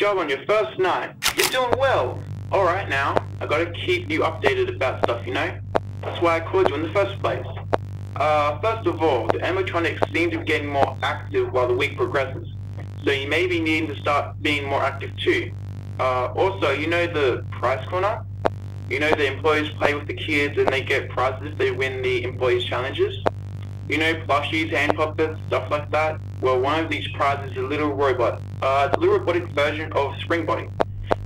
job on your first night. You're doing well. Alright now, I gotta keep you updated about stuff, you know? That's why I called you in the first place. Uh, first of all, the animatronics seem to be getting more active while the week progresses. So you may be needing to start being more active too. Uh, also, you know the prize corner? You know the employees play with the kids and they get prizes if they win the employees challenges? You know plushies, hand puppets, stuff like that? Well, one of these prizes is a little robot. Uh, a little robotic version of Spring Bonnie.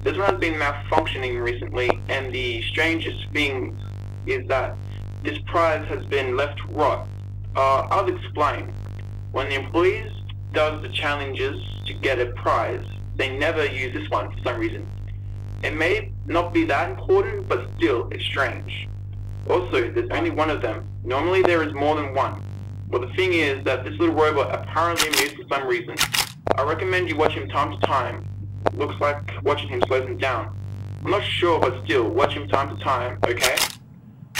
This one has been malfunctioning recently, and the strangest thing is that this prize has been left rot. Uh, I'll explain. When the employees does the challenges to get a prize, they never use this one for some reason. It may not be that important, but still, it's strange. Also, there's only one of them. Normally there is more than one. Well, the thing is that this little robot apparently moves for some reason. I recommend you watch him time to time. Looks like watching him slows him down. I'm not sure, but still, watch him time to time, okay?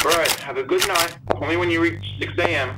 Alright, have a good night. Call me when you reach 6 a.m.